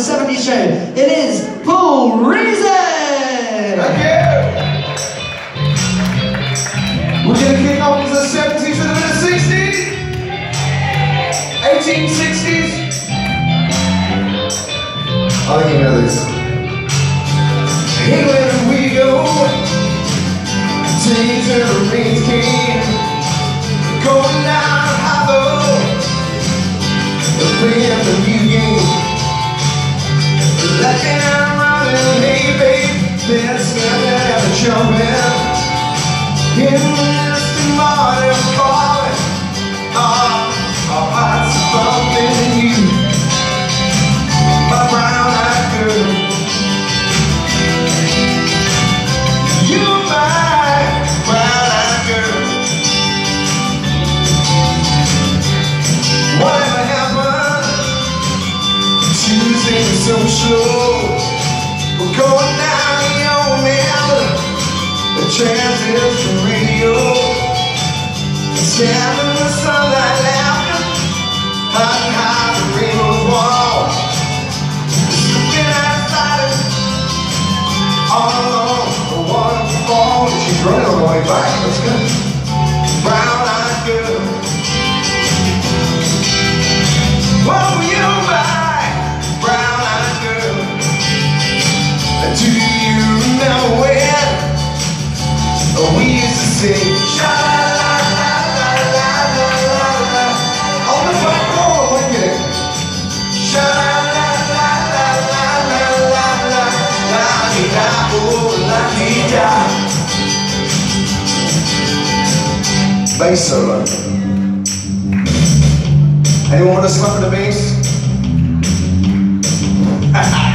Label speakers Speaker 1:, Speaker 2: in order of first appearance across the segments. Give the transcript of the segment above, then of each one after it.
Speaker 1: 70s show. It is Paul Reason!
Speaker 2: Thank you! We're going to kick off the 70s and of 60s. 1860s. I think you know this. Anywhere we go, and the rains came, going down high playing the new game. So slow? We're going down the old man, the transistor radio. Standing in the sunlight laughing, hiding behind the rainbow wall. Looking outside it, all alone, the waterfall. She's running on the way back, that's good. Sing sha la la la la la la la on the front door? Look at it. Sha la la la la la la la la di da oh la di da. Bass solo. Anyone want to slap at the bass?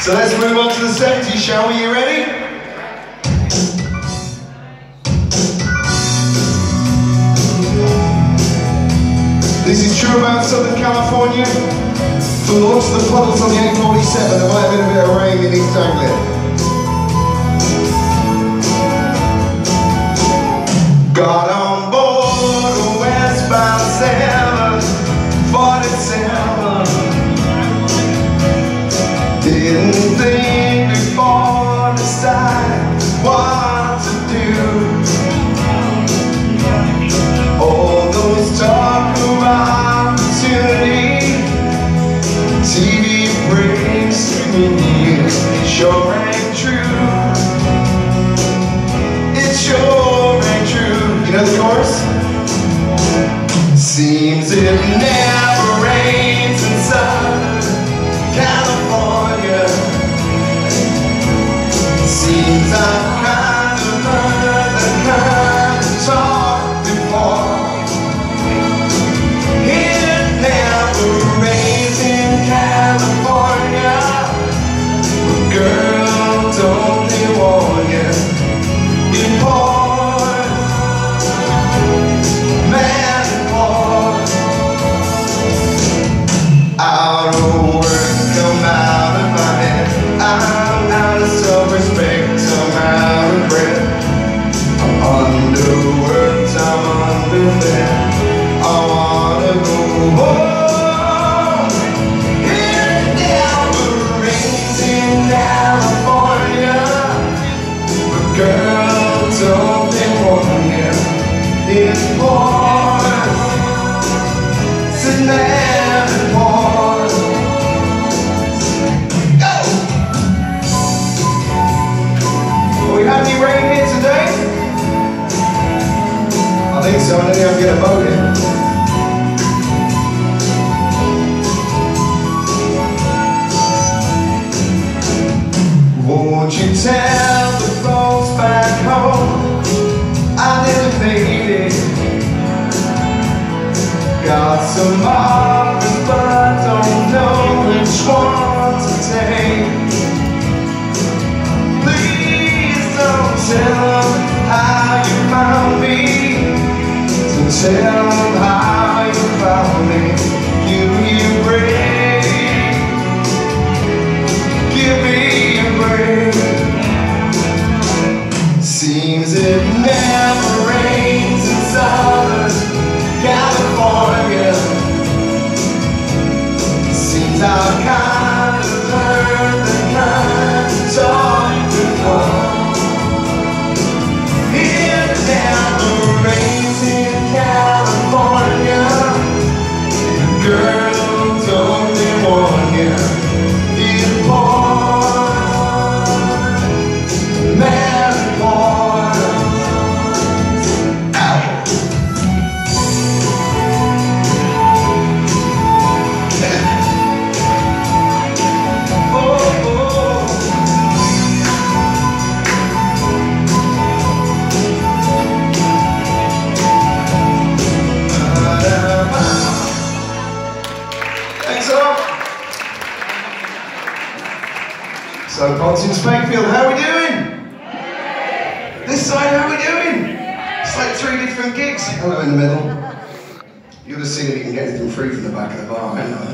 Speaker 2: So let's move on to the 70s, shall we? You ready? This is true about Southern California. For the looks of the puddles on the A47, there might have been a bit of rain in East Anglia. Got I never made it Got some offers but I don't know which one to take. Please don't tell how you found me. To tell So Pontins Pakefield, how are we doing? This side, how are we doing? It's like three different gigs. Hello in the middle. You'll just see if you can get anything free from the back of the bar. I know I.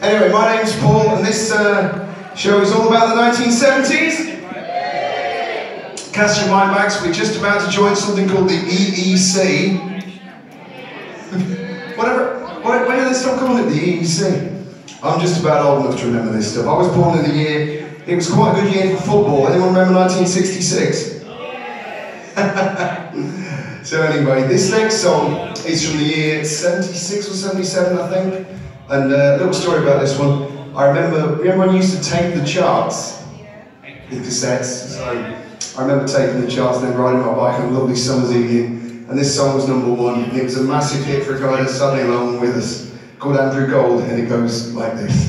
Speaker 2: Anyway, my name's Paul, and this uh, show is all about the 1970s. Cast your mind back, we're just about to join something called the EEC. Whatever, what, when did they stop calling it the EEC? I'm just about old enough to remember this stuff. I was born in the year, it was quite a good year for football. Anyone remember 1966? so anyway, this next song is from the year 76 or 77, I think. And uh, a little story about this one. I remember, remember when you used to tape the charts in cassettes? So I remember taping the charts and then riding my bike on a lovely summer's evening. And this song was number one. It was a massive hit for a guy that's suddenly along with us called Andrew Gold. And it goes like this.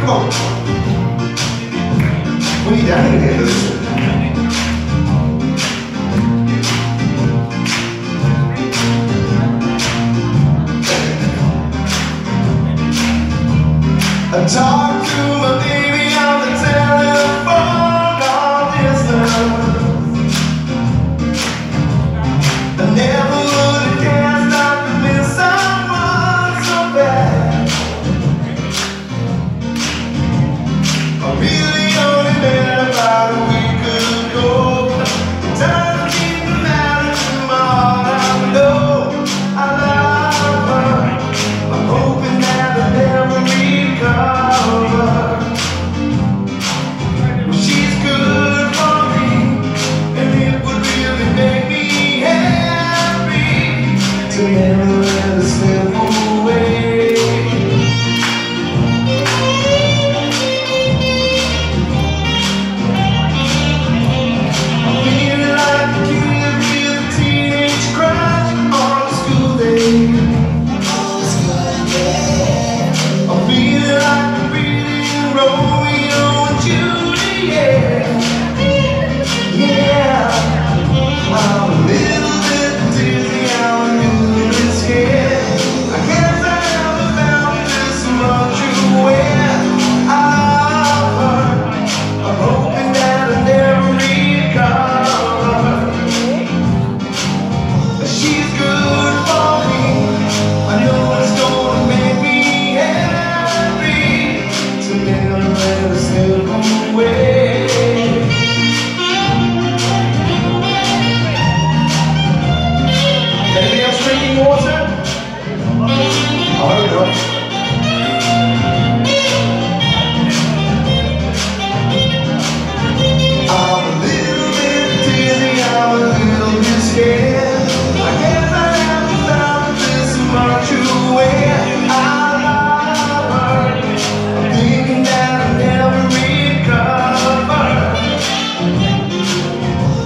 Speaker 2: Come on. We need Danny to get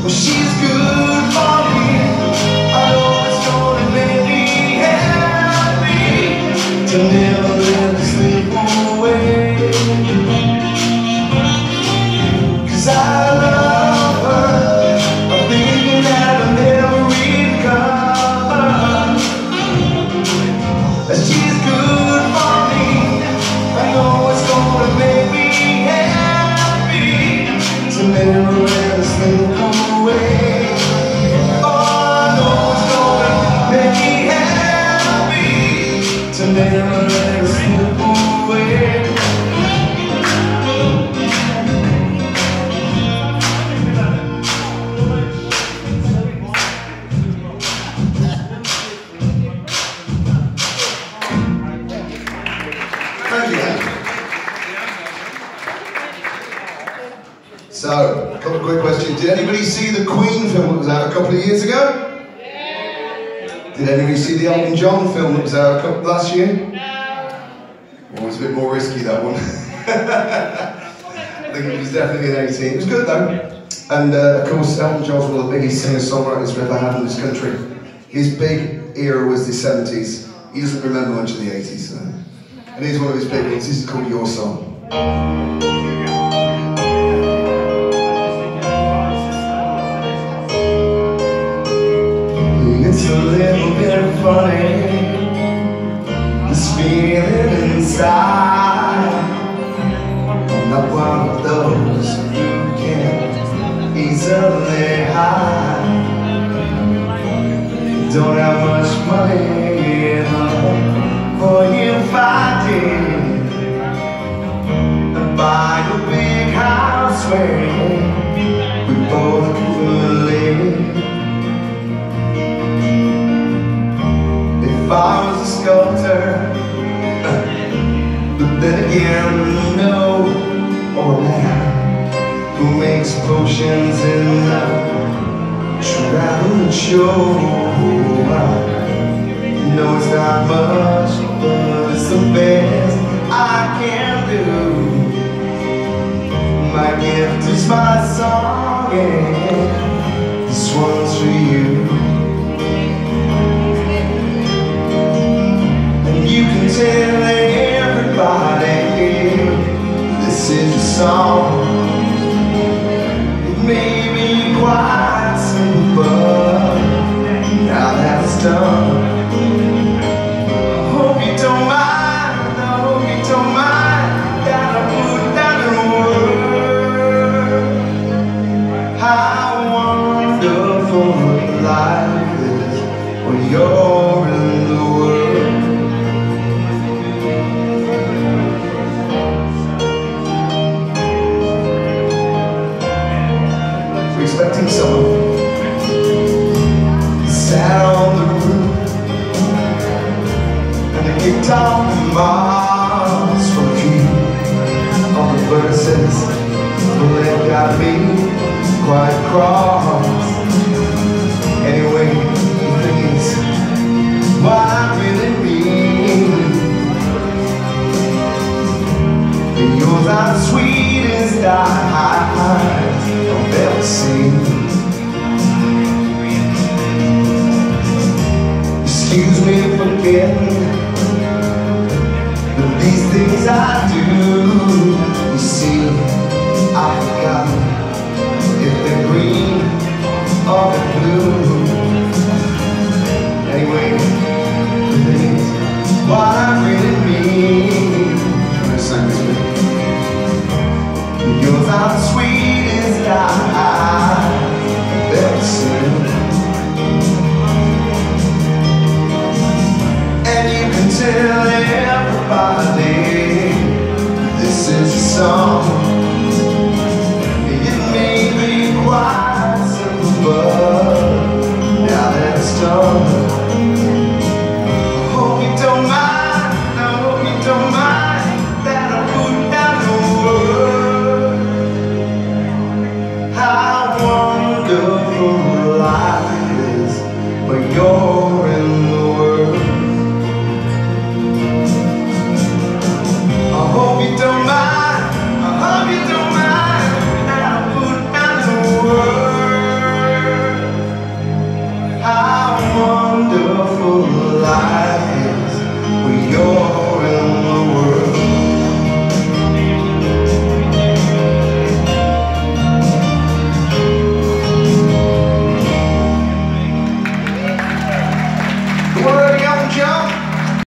Speaker 2: Well, she's good quick questions. Did anybody see the Queen film that was out a couple of years ago? Did anybody see the Elton John film that was out a couple last year? No. Well, it was a bit more risky that one. I think it was definitely an 18. It was good though. And uh, of course, Elton John's one of the biggest singer-songwriters we've ever had in this country. His big era was the 70s. He doesn't remember much of the 80s. So. And here's one of his big ones. This is called Your Song. We both live if I was a sculptor But then again, no Or a man who makes potions in the travel show. No, it's not much, My gift is my song, and this one's for you And you can tell everybody this is a song. Verses Well, it got me quite cross. Anyway, the thing is What I really mean Yours are the sweetest eyes I've ever seen. Excuse me for getting But these things I song.